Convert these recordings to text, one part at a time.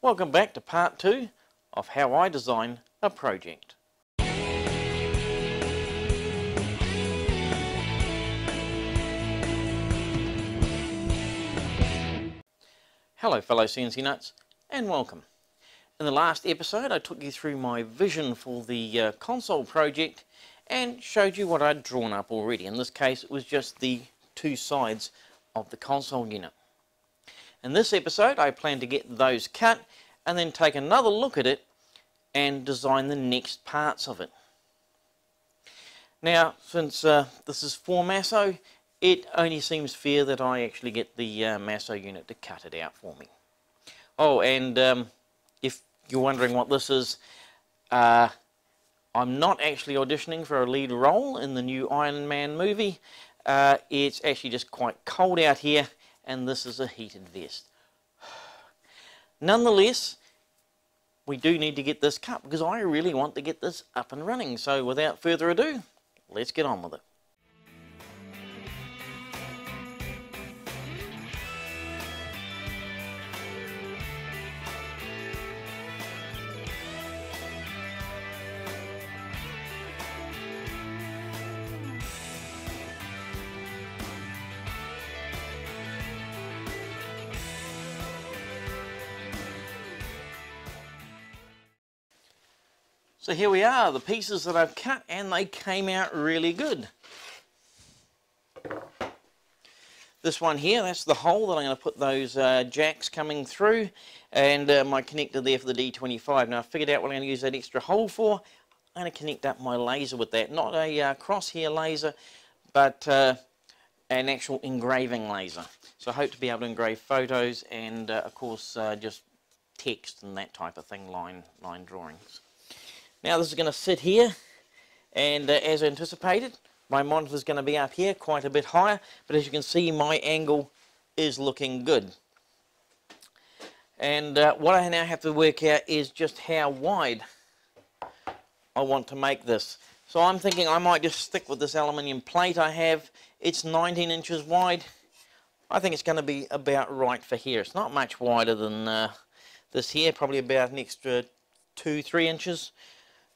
Welcome back to part two of how I design a project. Hello fellow CNC Nuts and welcome. In the last episode I took you through my vision for the uh, console project and showed you what I'd drawn up already. In this case it was just the two sides of the console unit. In this episode I plan to get those cut and then take another look at it and design the next parts of it. Now since uh, this is for Masso it only seems fair that I actually get the uh, Masso unit to cut it out for me. Oh, and um, if you're wondering what this is, uh, I'm not actually auditioning for a lead role in the new Iron Man movie. Uh, it's actually just quite cold out here, and this is a heated vest. Nonetheless, we do need to get this cut because I really want to get this up and running. So without further ado, let's get on with it. So here we are, the pieces that I've cut and they came out really good. This one here, that's the hole that I'm going to put those uh, jacks coming through and uh, my connector there for the D25. Now I figured out what I'm going to use that extra hole for. I'm going to connect up my laser with that. Not a uh, crosshair laser, but uh, an actual engraving laser. So I hope to be able to engrave photos and uh, of course uh, just text and that type of thing, line, line drawings. Now this is going to sit here and uh, as anticipated my monitor is going to be up here quite a bit higher but as you can see my angle is looking good. And uh, what I now have to work out is just how wide I want to make this. So I'm thinking I might just stick with this aluminium plate I have. It's 19 inches wide. I think it's going to be about right for here. It's not much wider than uh, this here, probably about an extra two, three inches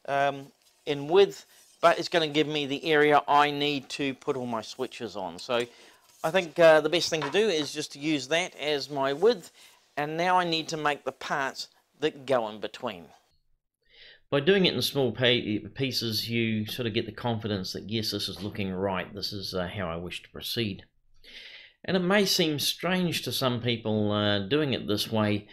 um, in width, but it's going to give me the area I need to put all my switches on. So I think uh, the best thing to do is just to use that as my width, and now I need to make the parts that go in between. By doing it in small pieces, you sort of get the confidence that yes, this is looking right, this is uh, how I wish to proceed. And it may seem strange to some people uh, doing it this way,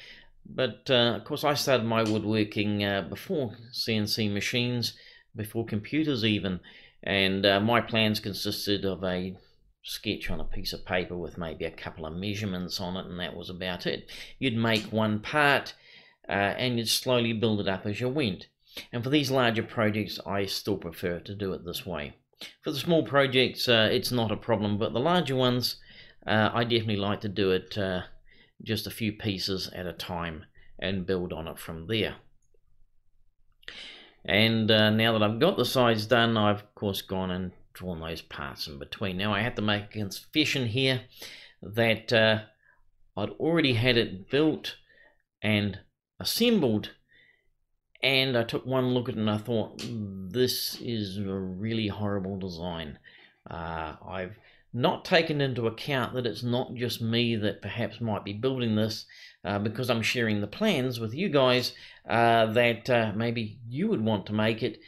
but uh, of course, I started my woodworking uh, before CNC machines, before computers even, and uh, my plans consisted of a sketch on a piece of paper with maybe a couple of measurements on it, and that was about it. You'd make one part, uh, and you'd slowly build it up as you went. And for these larger projects, I still prefer to do it this way. For the small projects, uh, it's not a problem, but the larger ones, uh, I definitely like to do it just a few pieces at a time and build on it from there. And uh, now that I've got the sides done, I've of course gone and drawn those parts in between. Now I have to make a confession here that uh, I'd already had it built and assembled and I took one look at it and I thought this is a really horrible design. Uh, I've not taken into account that it's not just me that perhaps might be building this uh, because I'm sharing the plans with you guys uh, that uh, maybe you would want to make it.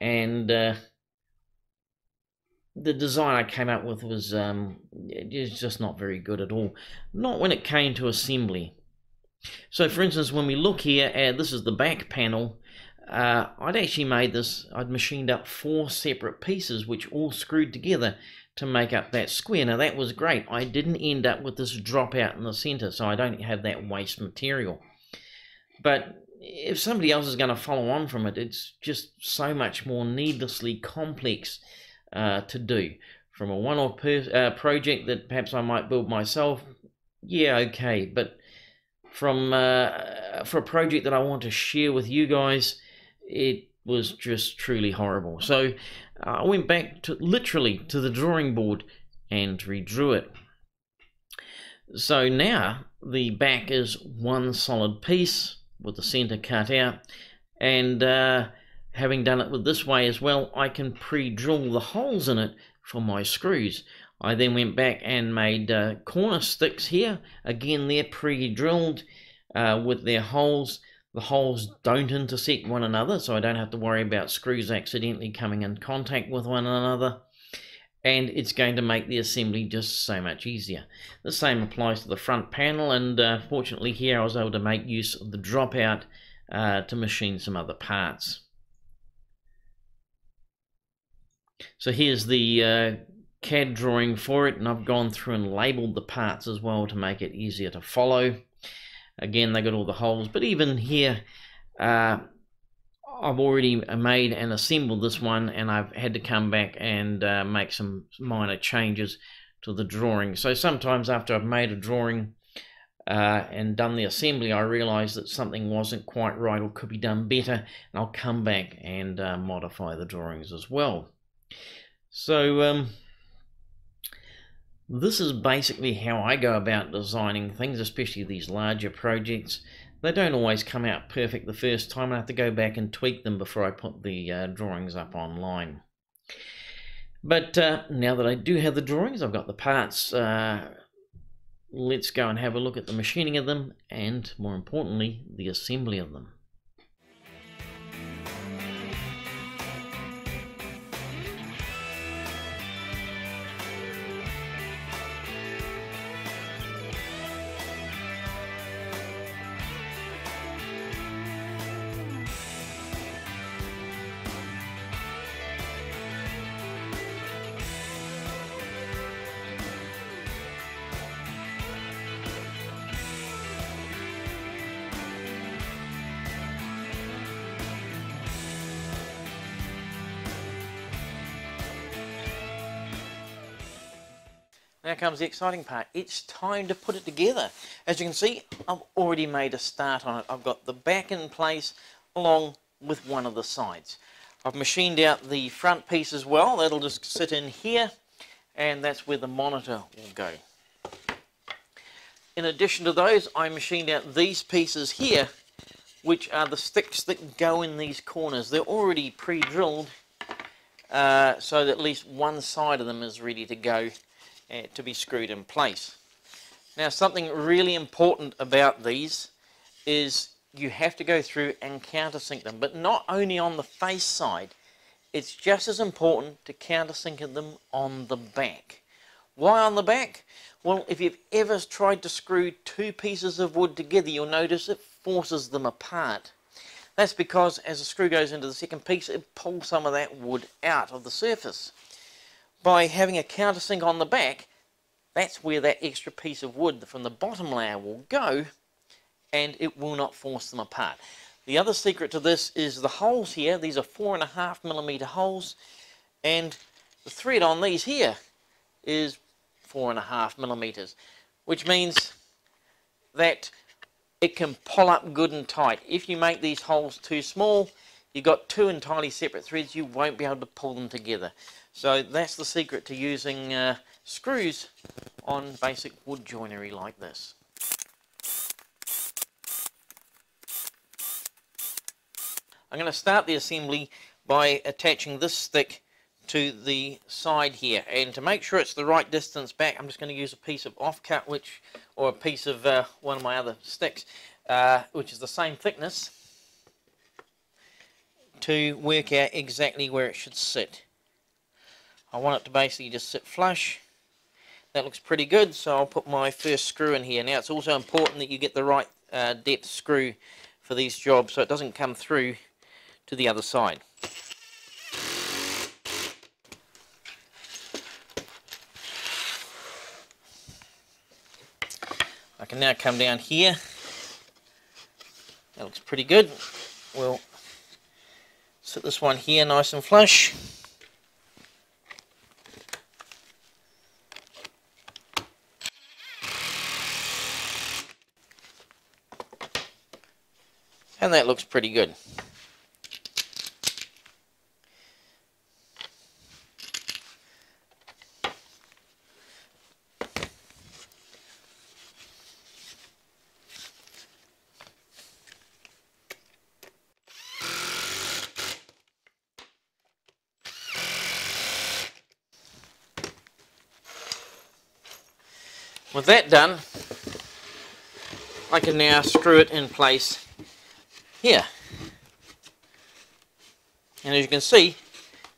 And uh, the design I came up with was um, just not very good at all. Not when it came to assembly. So for instance when we look here at this is the back panel uh, I'd actually made this I'd machined up four separate pieces which all screwed together to make up that square. Now that was great. I didn't end up with this drop out in the center, so I don't have that waste material. But if somebody else is going to follow on from it, it's just so much more needlessly complex uh, to do. From a one-off uh, project that perhaps I might build myself, yeah, okay. But from uh, for a project that I want to share with you guys, it was just truly horrible. So uh, I went back to literally to the drawing board and redrew it. So now the back is one solid piece with the center cut out and uh, having done it with this way as well I can pre-drill the holes in it for my screws. I then went back and made uh, corner sticks here. Again, they're pre-drilled uh, with their holes. The holes don't intersect one another, so I don't have to worry about screws accidentally coming in contact with one another. And it's going to make the assembly just so much easier. The same applies to the front panel, and uh, fortunately here I was able to make use of the dropout uh, to machine some other parts. So here's the uh, CAD drawing for it and I've gone through and labeled the parts as well to make it easier to follow. Again, they got all the holes, but even here, uh, I've already made and assembled this one and I've had to come back and uh, make some minor changes to the drawing. So sometimes after I've made a drawing uh, and done the assembly, I realize that something wasn't quite right or could be done better, and I'll come back and uh, modify the drawings as well. So, um, this is basically how I go about designing things, especially these larger projects. They don't always come out perfect the first time. I have to go back and tweak them before I put the uh, drawings up online. But uh, now that I do have the drawings, I've got the parts, uh, let's go and have a look at the machining of them and, more importantly, the assembly of them. Now comes the exciting part. It's time to put it together. As you can see, I've already made a start on it. I've got the back in place along with one of the sides. I've machined out the front piece as well. That'll just sit in here and that's where the monitor will go. In addition to those, I machined out these pieces here which are the sticks that go in these corners. They're already pre-drilled uh, so that at least one side of them is ready to go uh, to be screwed in place. Now something really important about these is you have to go through and countersink them, but not only on the face side, it's just as important to countersink them on the back. Why on the back? Well, if you've ever tried to screw two pieces of wood together, you'll notice it forces them apart. That's because as the screw goes into the second piece, it pulls some of that wood out of the surface by having a countersink on the back, that's where that extra piece of wood from the bottom layer will go and it will not force them apart. The other secret to this is the holes here. These are four and a half millimeter holes and the thread on these here is four and a half millimeters, which means that it can pull up good and tight. If you make these holes too small, you've got two entirely separate threads, you won't be able to pull them together. So that's the secret to using uh, screws on basic wood joinery like this. I'm going to start the assembly by attaching this stick to the side here and to make sure it's the right distance back I'm just going to use a piece of offcut which or a piece of uh, one of my other sticks uh, which is the same thickness to work out exactly where it should sit. I want it to basically just sit flush. That looks pretty good, so I'll put my first screw in here. Now it's also important that you get the right uh, depth screw for these jobs so it doesn't come through to the other side. I can now come down here. That looks pretty good. We'll sit this one here nice and flush. pretty good. With that done, I can now screw it in place here. And as you can see,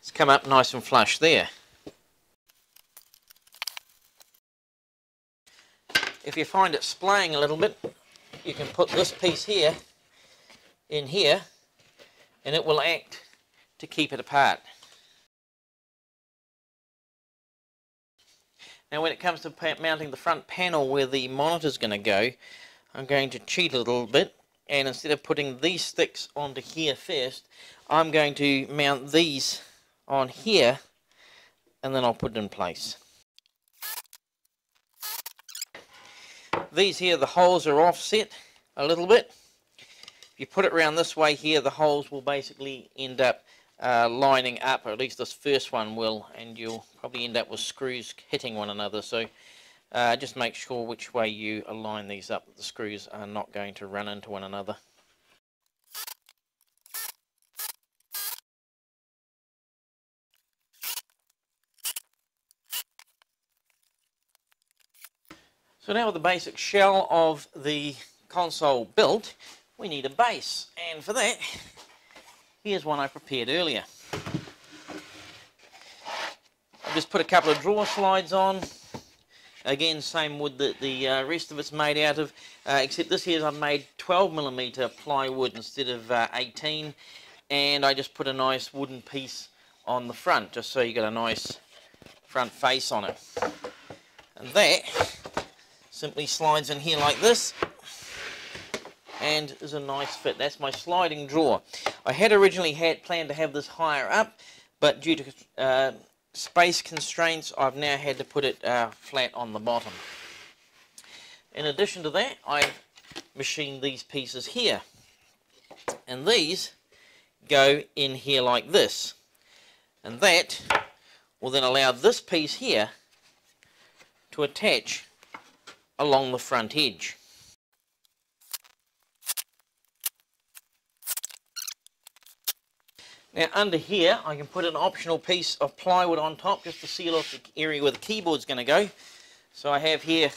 it's come up nice and flush there. If you find it splaying a little bit, you can put this piece here in here and it will act to keep it apart. Now when it comes to mounting the front panel where the monitor is going to go, I'm going to cheat a little bit and instead of putting these sticks onto here first, I'm going to mount these on here and then I'll put it in place. These here, the holes are offset a little bit. If you put it around this way here, the holes will basically end up uh, lining up, or at least this first one will, and you'll probably end up with screws hitting one another. So uh, just make sure which way you align these up, the screws are not going to run into one another. So now with the basic shell of the console built, we need a base. And for that, here's one I prepared earlier. I've just put a couple of drawer slides on. Again, same wood that the uh, rest of it's made out of, uh, except this here I've made 12 millimeter plywood instead of uh, 18. And I just put a nice wooden piece on the front, just so you get a nice front face on it. And that simply slides in here like this and is a nice fit. That's my sliding drawer. I had originally had planned to have this higher up, but due to uh, space constraints, I've now had to put it uh, flat on the bottom. In addition to that, I machined these pieces here. And these go in here like this. And that will then allow this piece here to attach along the front edge. Now under here I can put an optional piece of plywood on top just to seal off the area where the keyboard's going to go. So I have here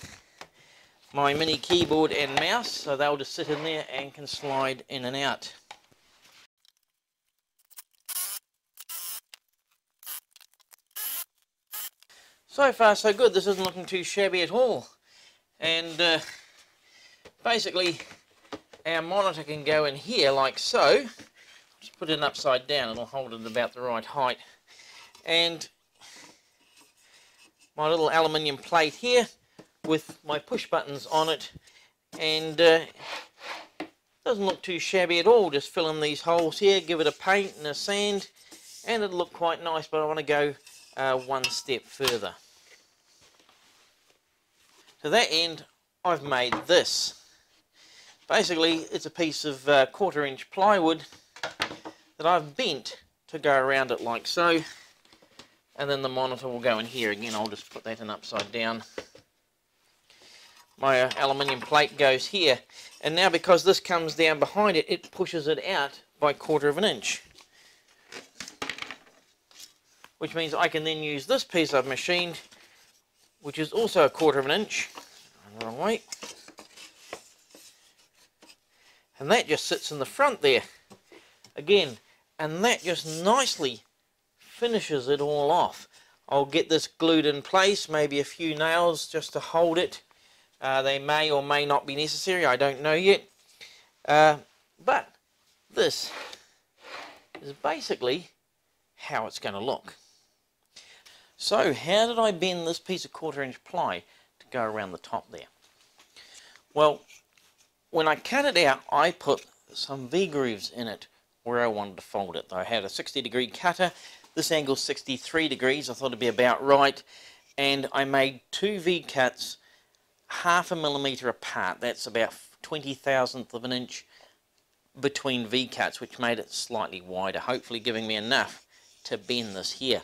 my mini keyboard and mouse so they'll just sit in there and can slide in and out. So far so good, this isn't looking too shabby at all and uh, basically our monitor can go in here like so just put it upside down. It'll hold it about the right height. And my little aluminium plate here with my push buttons on it. And uh, doesn't look too shabby at all. Just fill in these holes here give it a paint and a sand and it'll look quite nice but I want to go uh, one step further. To that end, I've made this. Basically, it's a piece of uh, quarter inch plywood that I've bent to go around it like so. And then the monitor will go in here. Again, I'll just put that in upside down. My uh, aluminium plate goes here. And now because this comes down behind it, it pushes it out by quarter of an inch. Which means I can then use this piece I've machined which is also a quarter of an inch. Wrong way. And that just sits in the front there. Again, and that just nicely finishes it all off. I'll get this glued in place, maybe a few nails just to hold it. Uh, they may or may not be necessary, I don't know yet. Uh, but this is basically how it's going to look. So how did I bend this piece of quarter inch ply to go around the top there? Well, when I cut it out, I put some V-grooves in it where I wanted to fold it. I had a 60 degree cutter. This angle 63 degrees. I thought it'd be about right. And I made two V-cuts half a millimeter apart. That's about 20 thousandth of an inch between V-cuts, which made it slightly wider, hopefully giving me enough to bend this here.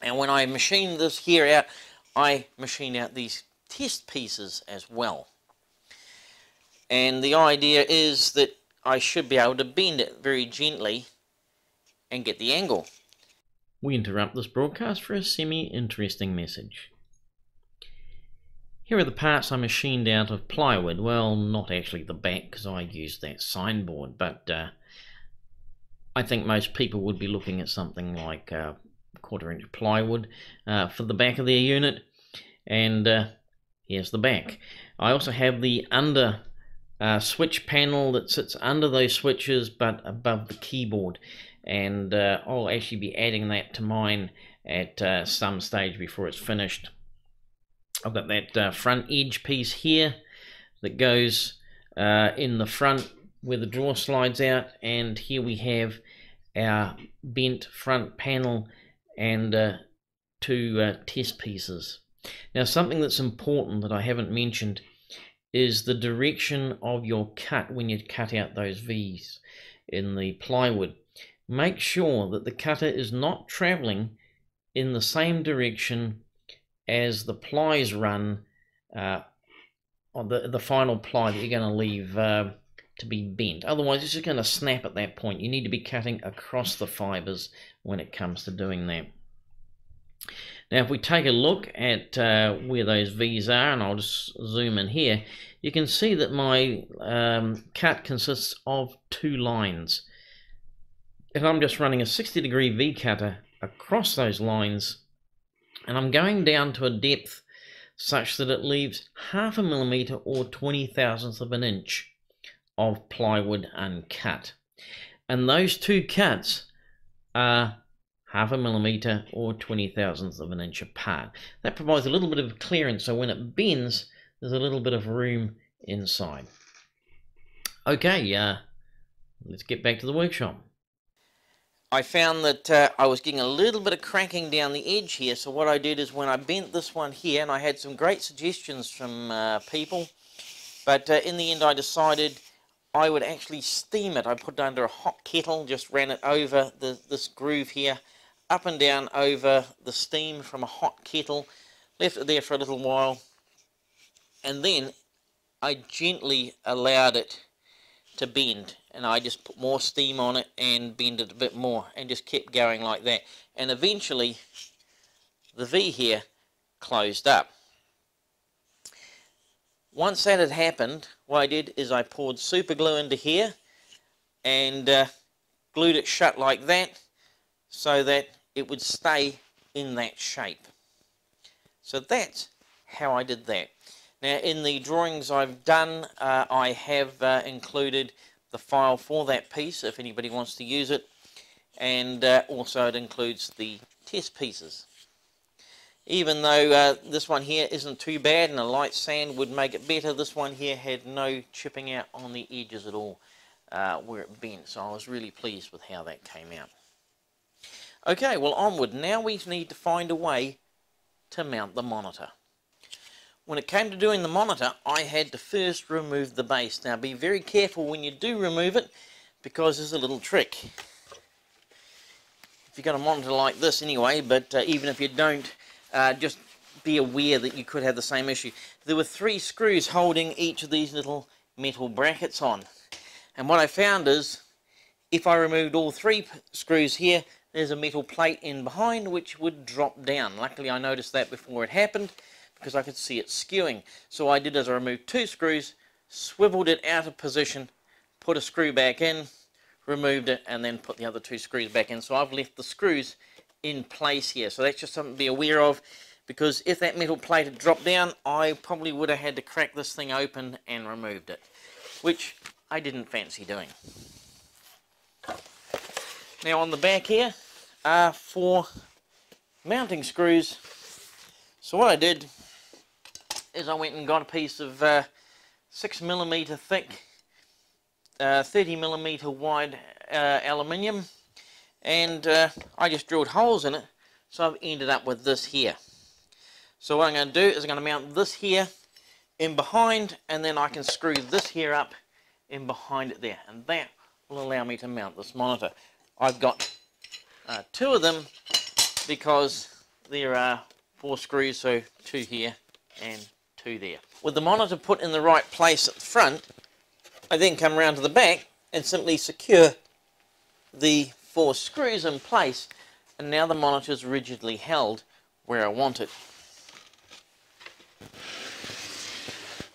And when I machine this here out, I machine out these test pieces as well. And the idea is that I should be able to bend it very gently and get the angle. We interrupt this broadcast for a semi-interesting message. Here are the parts I machined out of plywood. Well, not actually the back because I used that signboard, but uh, I think most people would be looking at something like uh, quarter inch plywood uh, for the back of their unit. And uh, here's the back. I also have the under uh, switch panel that sits under those switches but above the keyboard. And uh, I'll actually be adding that to mine at uh, some stage before it's finished. I've got that front edge piece here that goes in the front where the drawer slides out and here we have our bent front panel and uh, two uh, test pieces. Now something that's important that I haven't mentioned is the direction of your cut when you cut out those V's in the plywood. Make sure that the cutter is not traveling in the same direction as the plies run uh, on the, the final ply that you're going to leave uh, to be bent. Otherwise, it's just going to snap at that point. You need to be cutting across the fibers when it comes to doing that. Now, if we take a look at uh, where those V's are, and I'll just zoom in here, you can see that my um, cut consists of two lines. If I'm just running a 60 degree V cutter across those lines, and I'm going down to a depth such that it leaves half a millimeter or 20 thousandths of an inch of plywood uncut. And those two cuts are half a millimeter or 20 thousandths of an inch apart. That provides a little bit of clearance so when it bends there's a little bit of room inside. Okay, uh, let's get back to the workshop. I found that uh, I was getting a little bit of cracking down the edge here so what I did is when I bent this one here and I had some great suggestions from uh, people but uh, in the end I decided I would actually steam it. I put it under a hot kettle, just ran it over the, this groove here, up and down over the steam from a hot kettle, left it there for a little while, and then I gently allowed it to bend and I just put more steam on it and bend it a bit more and just kept going like that and eventually the V here closed up. Once that had happened, what I did is I poured super glue into here and uh, glued it shut like that so that it would stay in that shape. So that's how I did that. Now in the drawings I've done, uh, I have uh, included the file for that piece if anybody wants to use it and uh, also it includes the test pieces even though uh, this one here isn't too bad and a light sand would make it better, this one here had no chipping out on the edges at all uh, where it bent. So I was really pleased with how that came out. Okay, well onward. Now we need to find a way to mount the monitor. When it came to doing the monitor, I had to first remove the base. Now be very careful when you do remove it because there's a little trick. If you've got a monitor like this anyway, but uh, even if you don't, uh, just be aware that you could have the same issue. There were three screws holding each of these little metal brackets on. And what I found is, if I removed all three screws here, there's a metal plate in behind which would drop down. Luckily I noticed that before it happened because I could see it skewing. So I did is I removed two screws, swiveled it out of position, put a screw back in, removed it, and then put the other two screws back in. So I've left the screws in place here. So that's just something to be aware of because if that metal plate had dropped down, I probably would have had to crack this thing open and removed it, which I didn't fancy doing. Now on the back here are four mounting screws. So what I did is I went and got a piece of uh, 6 millimeter thick, uh, 30 millimeter wide uh, aluminium. And uh, I just drilled holes in it. So I've ended up with this here. So what I'm going to do is I'm going to mount this here in behind and then I can screw this here up in behind it there. And that will allow me to mount this monitor I've got uh, two of them because there are four screws so two here and two there with the monitor put in the right place at the front I then come around to the back and simply secure the four screws in place and now the monitor is rigidly held where I want it.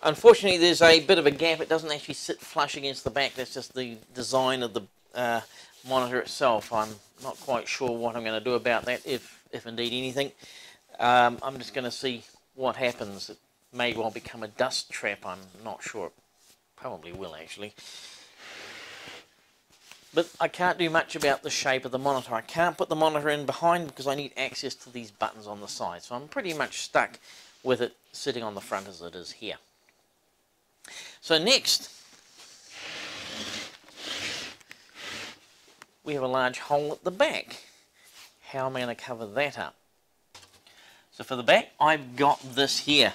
Unfortunately, there's a bit of a gap. It doesn't actually sit flush against the back. That's just the design of the uh, monitor itself. I'm not quite sure what I'm going to do about that, if, if indeed anything. Um, I'm just going to see what happens. It may well become a dust trap. I'm not sure. It probably will, actually. But I can't do much about the shape of the monitor. I can't put the monitor in behind because I need access to these buttons on the side. So I'm pretty much stuck with it sitting on the front as it is here. So next, we have a large hole at the back. How am I going to cover that up? So for the back, I've got this here.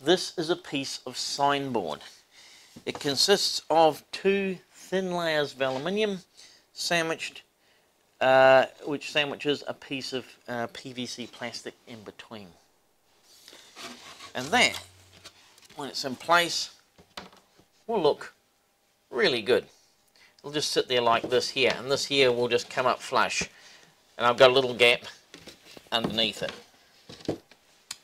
This is a piece of signboard. It consists of two thin layers of aluminium sandwiched, uh, which sandwiches a piece of uh, PVC plastic in between. And that, when it's in place, will look really good. It'll just sit there like this here, and this here will just come up flush. And I've got a little gap underneath it.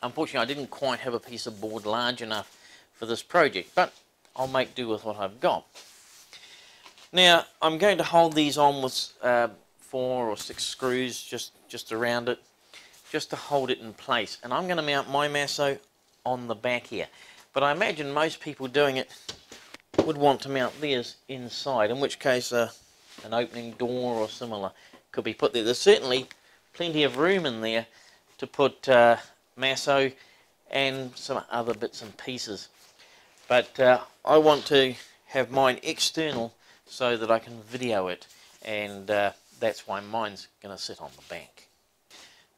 Unfortunately, I didn't quite have a piece of board large enough for this project, but I'll make do with what I've got. Now, I'm going to hold these on with uh, four or six screws just, just around it, just to hold it in place. And I'm going to mount my Masso on the back here. But I imagine most people doing it would want to mount theirs inside, in which case uh, an opening door or similar could be put there. There's certainly plenty of room in there to put uh, Masso and some other bits and pieces. But uh, I want to have mine external so that I can video it and uh, that's why mine's going to sit on the bank.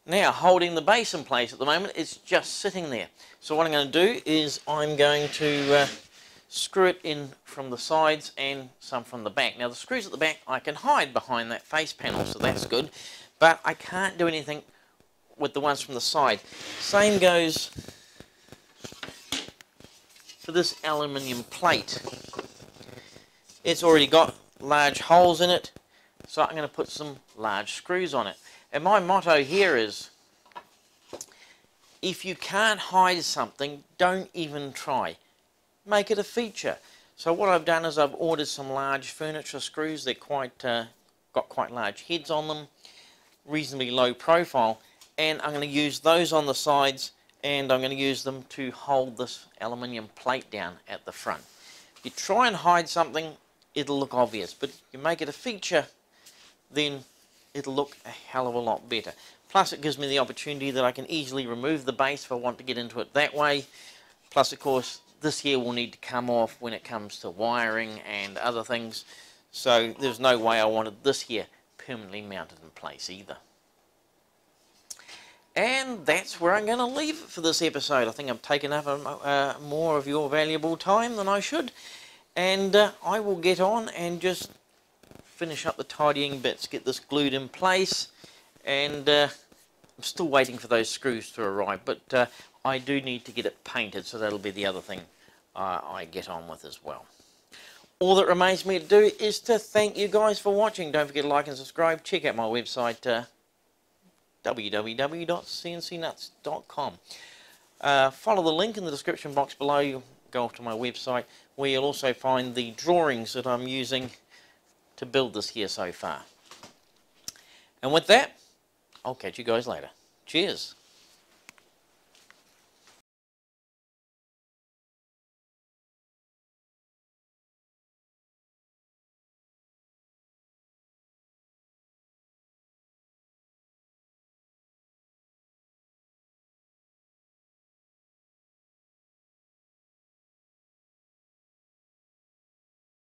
Now holding the base in place at the moment it's just sitting there. So what I'm going to do is I'm going to uh, screw it in from the sides and some from the back. Now the screws at the back I can hide behind that face panel so that's good but I can't do anything with the ones from the side. Same goes for this aluminium plate. It's already got large holes in it, so I'm going to put some large screws on it. And my motto here is, if you can't hide something, don't even try. Make it a feature. So what I've done is I've ordered some large furniture screws. They're quite uh, got quite large heads on them, reasonably low profile, and I'm going to use those on the sides and I'm going to use them to hold this aluminium plate down at the front. If you try and hide something, it'll look obvious. But if you make it a feature, then it'll look a hell of a lot better. Plus it gives me the opportunity that I can easily remove the base if I want to get into it that way. Plus of course this year will need to come off when it comes to wiring and other things. So there's no way I wanted this here permanently mounted in place either. And that's where I'm going to leave it for this episode. I think I've taken up uh, more of your valuable time than I should and uh, I will get on and just finish up the tidying bits, get this glued in place and uh, I'm still waiting for those screws to arrive but uh, I do need to get it painted so that'll be the other thing uh, I get on with as well. All that remains me to do is to thank you guys for watching. Don't forget to like and subscribe. Check out my website uh, www.cncnutz.com. Uh, follow the link in the description box below go off to my website where you'll also find the drawings that I'm using to build this here so far. And with that, I'll catch you guys later. Cheers.